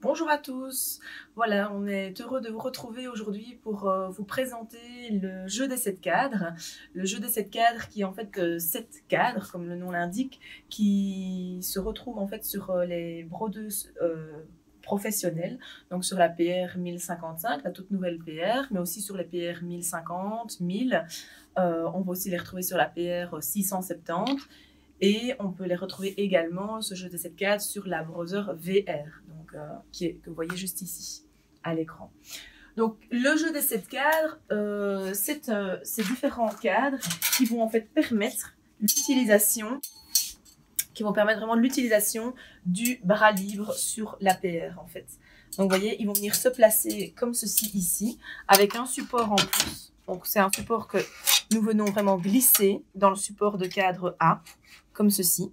Bonjour à tous. Voilà, on est heureux de vous retrouver aujourd'hui pour euh, vous présenter le jeu des sept cadres. Le jeu des sept cadres qui est en fait euh, sept cadres, comme le nom l'indique, qui se retrouve en fait sur euh, les brodeuses professionnelles, donc sur la PR 1055, la toute nouvelle PR, mais aussi sur les PR 1050, 1000. on va aussi les retrouver sur la PR 670 et on peut les retrouver également, ce jeu des sept cadres, sur la browser VR. Euh, qui est, que vous voyez juste ici, à l'écran. Donc, le jeu des sept cadres, euh, c'est euh, ces différents cadres qui vont en fait permettre l'utilisation, qui vont permettre vraiment l'utilisation du bras libre sur l'APR en fait. Donc, vous voyez, ils vont venir se placer comme ceci ici, avec un support en plus. Donc, c'est un support que nous venons vraiment glisser dans le support de cadre A, comme ceci.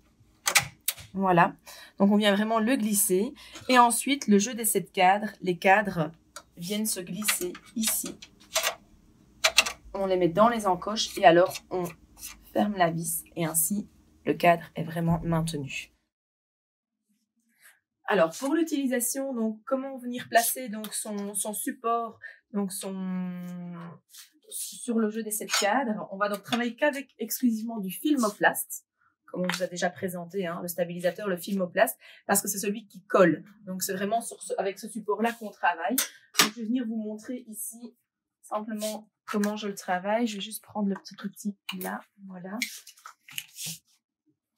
Voilà. Donc, on vient vraiment le glisser. Et ensuite, le jeu des sept cadres. Les cadres viennent se glisser ici. On les met dans les encoches et alors on ferme la vis et ainsi le cadre est vraiment maintenu. Alors pour l'utilisation, donc comment venir placer donc son, support, donc son sur le jeu des sept cadres, on va donc travailler qu'avec exclusivement du filmoplast comme on vous a déjà présenté, hein, le stabilisateur, le filmoplast, parce que c'est celui qui colle. Donc c'est vraiment avec ce support-là qu'on travaille. Je vais venir vous montrer ici simplement comment je le travaille. Je vais juste prendre le petit outil là, voilà.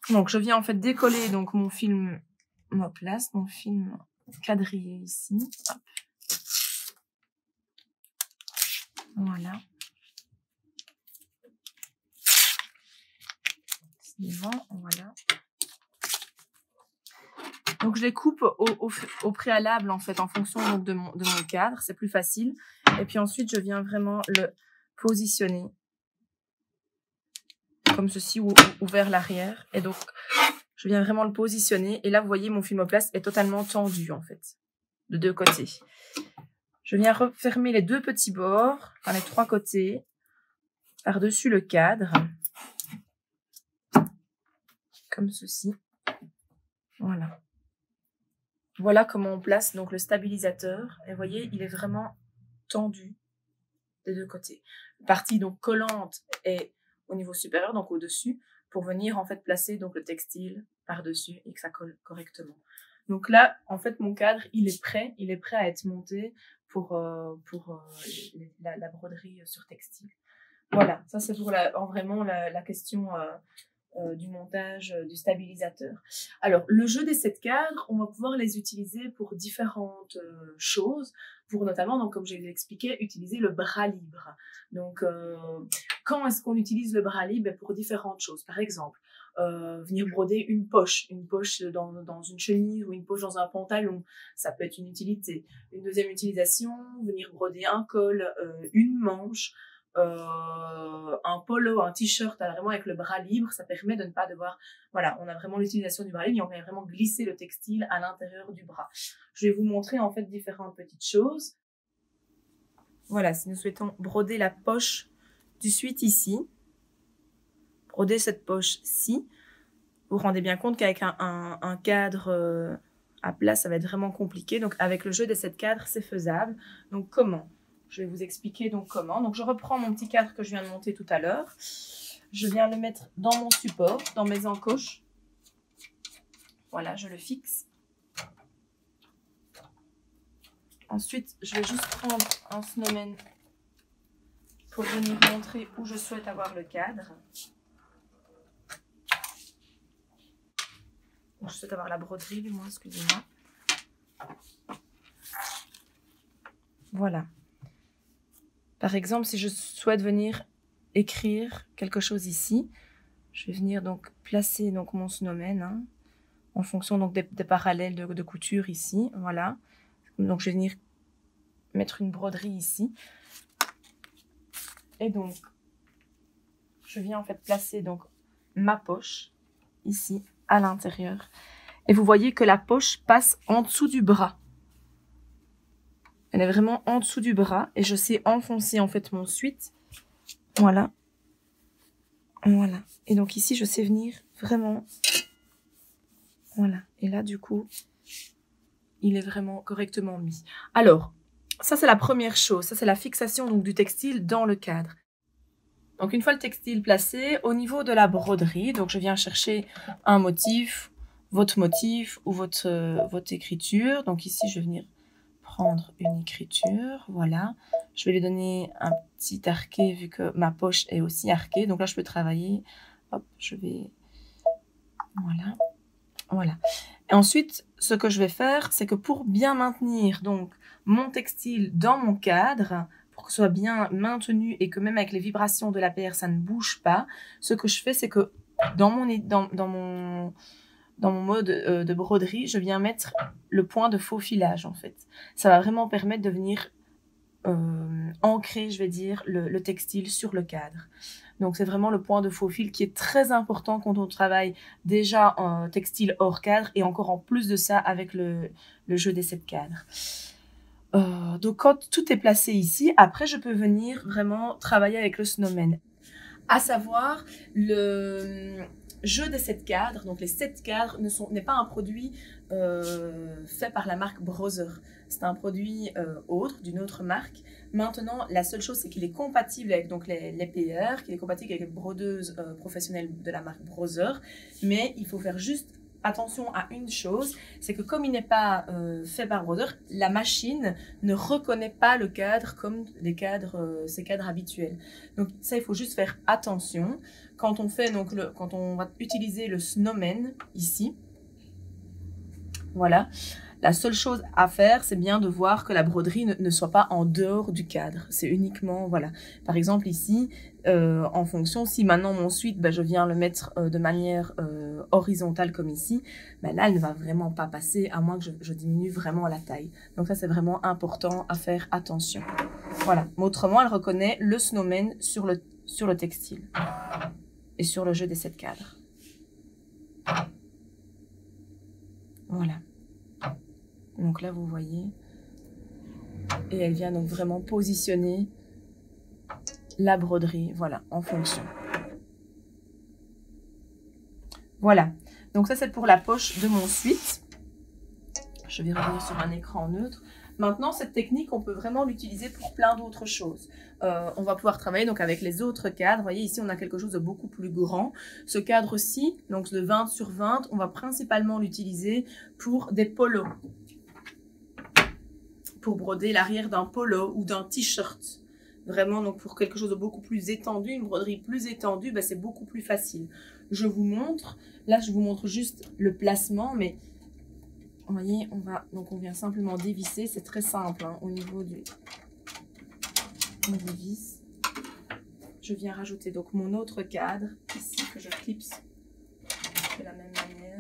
Donc je viens en fait décoller donc mon film moplast, mon film quadrillé ici. Voilà. Donc je les coupe au, préalable en fait en fonction donc, de, mon, de mon cadre, c'est plus facile. Et puis ensuite je viens vraiment le positionner comme ceci ou, vers l'arrière. Et donc je viens vraiment le positionner et là vous voyez mon filmoplast est totalement tendu en fait de deux côtés. Je viens refermer les deux petits bords, enfin les trois côtés, par-dessus le cadre comme ceci. Voilà. Voilà comment on place donc le stabilisateur. Et vous voyez, il est vraiment tendu des deux côtés. Partie donc collante est au niveau supérieur, donc au-dessus, pour venir en fait placer donc le textile par-dessus et que ça colle correctement. Donc là, en fait, mon cadre, il est prêt, il est prêt à être monté pour, euh, euh, la, broderie sur textile. Voilà, ça c'est pour la, vraiment la, question euh, euh, du montage euh, du stabilisateur. Alors, le jeu des sept cadres, on va pouvoir les utiliser pour différentes euh, choses, pour notamment, donc, comme je l'ai expliqué, utiliser le bras libre. Donc, quand est-ce qu'on utilise le bras libre? Ben, Pour différentes choses. Par exemple, venir broder une poche, une poche dans, dans, une chemise ou une poche dans un pantalon, ça peut être une utilité. Une deuxième utilisation, venir broder un col, une manche, euh, un polo, un t-shirt vraiment avec le bras libre, ça permet de ne pas devoir, voilà, on a vraiment l'utilisation du bras libre on peut vraiment glisser le textile à l'intérieur du bras. Je vais vous montrer en fait différentes petites choses. Voilà, si nous souhaitons broder la poche du suite ici, broder cette poche-ci, vous vous rendez bien compte qu'avec un, cadre euh, à plat, ça va être vraiment compliqué. Donc avec le jeu des sept cadres, c'est faisable. Donc comment? Je vais vous expliquer donc comment. Donc je reprends mon petit cadre que je viens de monter tout à l'heure. Je viens le mettre dans mon support, dans mes encoches. Voilà, je le fixe. Ensuite, je vais juste prendre un snowman pour venir montrer où je souhaite avoir le cadre. je souhaite avoir la broderie du moins, excusez-moi. Voilà. Par exemple, si je souhaite venir écrire quelque chose ici, je vais venir donc placer donc mon snowman hein, en fonction donc des, parallèles de, couture ici, voilà. Donc je vais venir mettre une broderie ici. Et donc, je viens en fait placer donc ma poche ici à l'intérieur. Et vous voyez que la poche passe en dessous du bras. Elle est vraiment en dessous du bras et je sais enfoncer en fait mon suite. Voilà. Voilà. Et donc ici, je sais venir vraiment. Voilà. Et là, du coup, il est vraiment correctement mis. Alors, ça c'est la première chose, ça c'est la fixation donc du textile dans le cadre. Donc une fois le textile placé, au niveau de la broderie, donc je viens chercher un motif, votre motif ou votre, euh, votre écriture. Donc ici je vais venir prendre une écriture, voilà. Je vais lui donner un petit arqué vu que ma poche est aussi arquée. Donc là je peux travailler, hop, je vais, voilà, voilà. Et ensuite, ce que je vais faire, c'est que pour bien maintenir donc mon textile dans mon cadre, pour que ce soit bien maintenu et que même avec les vibrations de la paire, ça ne bouge pas, ce que je fais, c'est que dans mon, dans, dans mon, dans mon mode euh, de broderie, je viens mettre le point de faux filage, en fait. Ça va vraiment permettre de venir euh, ancrer, je vais dire, le, le textile sur le cadre. Donc c'est vraiment le point de faux fil qui est très important quand on travaille déjà en textile hors cadre et encore en plus de ça avec le, le jeu des sept cadres. Euh, donc quand tout est placé ici, après je peux venir vraiment travailler avec le snowman. À savoir, le jeu des sept cadres, donc les sept cadres n'est pas un produit euh, fait par la marque Browser. C'est un produit euh, autre, d'une autre marque. Maintenant, la seule chose, c'est qu'il est compatible avec donc, les, les PR, qu'il est compatible avec les brodeuses professionnelles de la marque Browser. Mais il faut faire juste attention à une chose, c'est que comme il n'est pas euh, fait par brodeur, la machine ne reconnaît pas le cadre comme les cadres, euh, ces cadres habituels. Donc ça, il faut juste faire attention. Quand on fait donc le, quand on va utiliser le snowman ici, voilà. La seule chose à faire, c'est bien de voir que la broderie ne, soit pas en dehors du cadre. C'est uniquement, voilà. Par exemple, ici, euh, en fonction, si maintenant mon suite, ben, je viens le mettre euh, de manière euh, horizontale comme ici, ben, là, elle ne va vraiment pas passer, à moins que je, diminue vraiment la taille. Donc ça, c'est vraiment important à faire attention. Voilà. Mais autrement, elle reconnaît le snowman sur le, sur le textile et sur le jeu des sept cadres. Voilà. Donc là, vous voyez. Et elle vient donc vraiment positionner la broderie, voilà, en fonction. Voilà. Donc ça, c'est pour la poche de mon suite. Je vais revenir sur un écran neutre. Maintenant, cette technique, on peut vraiment l'utiliser pour plein d'autres choses. Euh, on va pouvoir travailler donc avec les autres cadres. Vous voyez, ici, on a quelque chose de beaucoup plus grand. Ce cadre-ci, donc de 20 sur 20, on va principalement l'utiliser pour des polos pour broder l'arrière d'un polo ou d'un t-shirt. Vraiment, donc pour quelque chose de beaucoup plus étendu, une broderie plus étendue, ben, c'est beaucoup plus facile. Je vous montre, là je vous montre juste le placement, mais vous voyez, on va, donc on vient simplement dévisser, c'est très simple hein, au niveau du, on dévisse. Je viens rajouter donc mon autre cadre ici que je clipse de la même manière.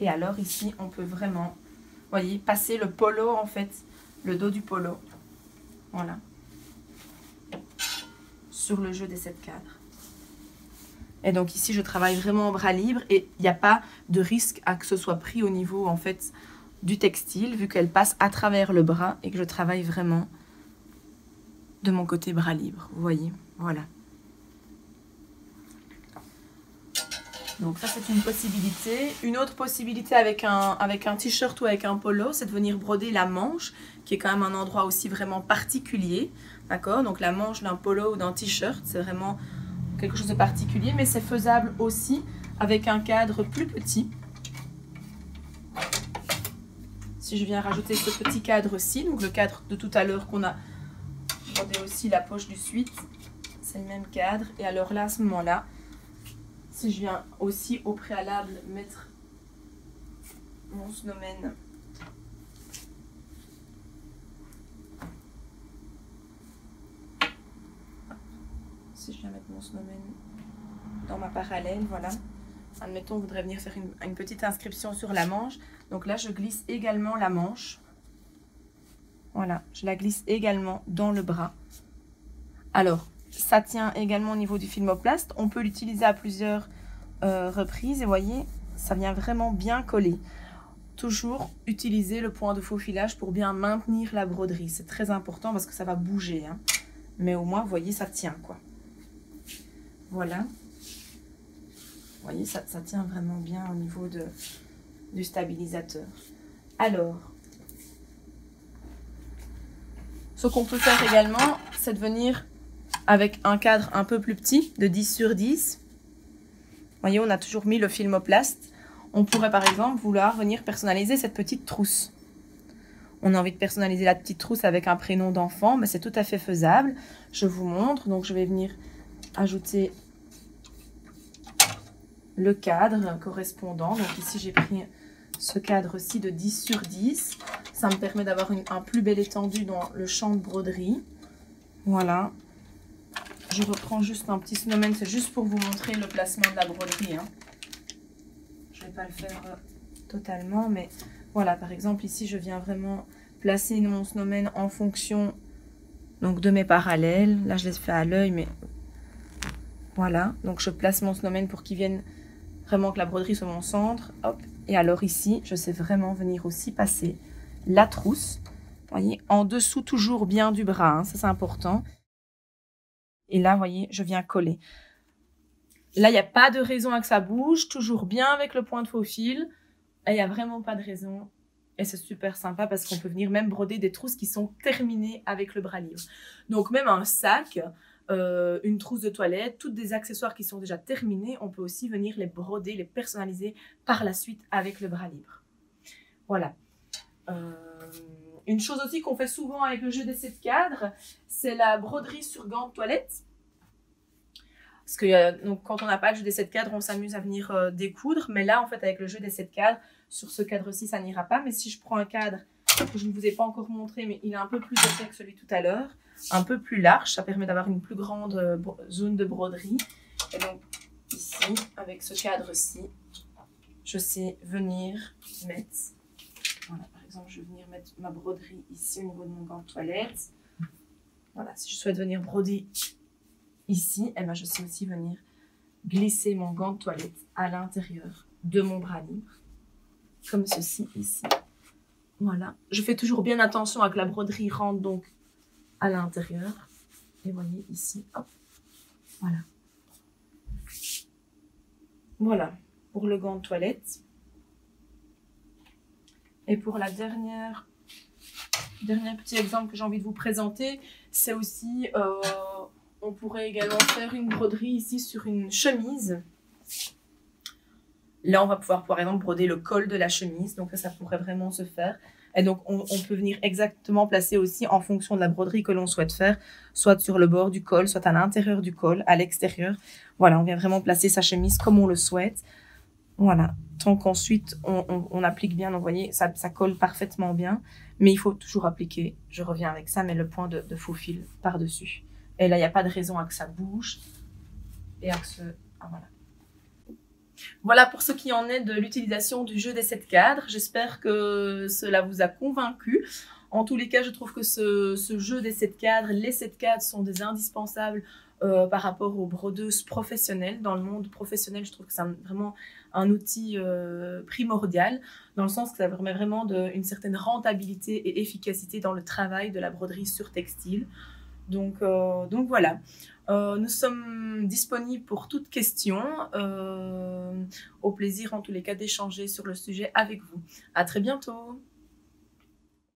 Et alors ici, on peut vraiment, voyez, passer le polo en fait, le dos du polo. Voilà. Le jeu des sept cadres. Et donc ici, je travaille vraiment en bras libre et il n'y a pas de risque à que ce soit pris au niveau en fait du textile vu qu'elle passe à travers le bras et que je travaille vraiment de mon côté bras libre. Vous voyez, voilà. Donc ça, c'est une possibilité. Une autre possibilité avec un, avec un t-shirt ou avec un polo, c'est de venir broder la manche, qui est quand même un endroit aussi vraiment particulier. D'accord? Donc la manche d'un polo ou d'un t-shirt, c'est vraiment quelque chose de particulier, mais c'est faisable aussi avec un cadre plus petit. Si je viens rajouter ce petit cadre-ci, donc le cadre de tout à l'heure qu'on a brodé aussi la poche du suite, c'est le même cadre. Et alors là, à ce moment-là, si je viens aussi au préalable mettre mon snowman si je viens mettre mon snowman dans ma parallèle, voilà. Admettons, on voudrait venir faire une, une, petite inscription sur la manche. Donc là, je glisse également la manche. Voilà, je la glisse également dans le bras. Alors, ça tient également au niveau du filmoplast. On peut l'utiliser à plusieurs euh, reprises et voyez, ça vient vraiment bien coller. Toujours utiliser le point de faux filage pour bien maintenir la broderie. C'est très important parce que ça va bouger. Hein. Mais au moins, vous voyez, ça tient, quoi. Voilà. Vous voyez, ça, ça tient vraiment bien au niveau de, du stabilisateur. Alors, ce qu'on peut faire également, c'est de venir avec un cadre un peu plus petit, de 10 sur 10. Vous voyez, on a toujours mis le filmoplast. On pourrait par exemple vouloir venir personnaliser cette petite trousse. On a envie de personnaliser la petite trousse avec un prénom d'enfant, mais c'est tout à fait faisable. Je vous montre. Donc, je vais venir ajouter le cadre correspondant. Donc, ici, j'ai pris ce cadre-ci de 10 sur 10. Ça me permet d'avoir un plus bel étendu dans le champ de broderie. Voilà. Je reprends juste un petit snowman, c'est juste pour vous montrer le placement de la broderie. Hein. Je ne vais pas le faire euh, totalement, mais voilà, par exemple, ici, je viens vraiment placer mon snowman en fonction donc, de mes parallèles. Là, je les fais à l'œil, mais voilà. Donc, je place mon snowman pour qu'il vienne vraiment que la broderie soit mon centre. Et alors ici, je sais vraiment venir aussi passer la trousse. Vous voyez, en dessous toujours bien du bras, hein, ça c'est important. Et là, vous voyez, je viens coller. Là, il n'y a pas de raison à que ça bouge, toujours bien avec le point de faux fil. Il n'y a vraiment pas de raison. Et c'est super sympa parce qu'on peut venir même broder des trousses qui sont terminées avec le bras libre. Donc même un sac, euh, une trousse de toilette, tous des accessoires qui sont déjà terminés, on peut aussi venir les broder, les personnaliser par la suite avec le bras libre. Voilà. Euh, une chose aussi qu'on fait souvent avec le jeu des sept cadres, c'est la broderie sur gants de toilette. Parce que euh, donc, quand on n'a pas le jeu des sept cadres, on s'amuse à venir découdre. Mais là, en fait, avec le jeu des sept cadres, sur ce cadre-ci, ça n'ira pas. Mais si je prends un cadre que je ne vous ai pas encore montré, mais il est un peu plus épais que celui tout à l'heure, un peu plus large. Ça permet d'avoir une plus grande euh, zone de broderie. Et donc ici, avec ce cadre-ci, je sais venir mettre, voilà, exemple, je vais venir mettre ma broderie ici au niveau de mon gant de toilette. Voilà, si je souhaite venir broder ici, eh ben, je sais aussi venir glisser mon gant de toilette à l'intérieur de mon bras libre, comme ceci ici. Voilà, je fais toujours bien attention à que la broderie rentre donc à l'intérieur. Et voyez ici, hop, voilà. Voilà, pour le gant de toilette. Et pour la dernière, dernier petit exemple que j'ai envie de vous présenter, c'est aussi, euh, on pourrait également faire une broderie ici sur une chemise. Là, on va pouvoir, par exemple, broder le col de la chemise. Donc, ça pourrait vraiment se faire. Et donc, on, peut venir exactement placer aussi en fonction de la broderie que l'on souhaite faire, soit sur le bord du col, soit à l'intérieur du col, à l'extérieur. Voilà, on vient vraiment placer sa chemise comme on le souhaite. Voilà, tant qu'ensuite on, applique bien, vous voyez, ça, colle parfaitement bien. Mais il faut toujours appliquer, je reviens avec ça, mais le point de, faux fil par-dessus. Et là, il n'y a pas de raison à que ça bouge. Et à que ce... Ah, voilà. Voilà pour ce qui en est de l'utilisation du jeu des sept cadres. J'espère que cela vous a convaincu. En tous les cas, je trouve que ce, jeu des sept cadres, les sept cadres sont des indispensables euh, par rapport aux brodeuses professionnelles. Dans le monde professionnel, je trouve que c'est vraiment un outil euh, primordial, dans le sens que ça permet vraiment une certaine rentabilité et efficacité dans le travail de la broderie sur textile. Donc, euh, donc voilà. Nous sommes disponibles pour toute question. Au plaisir en tous les cas d'échanger sur le sujet avec vous. À très bientôt.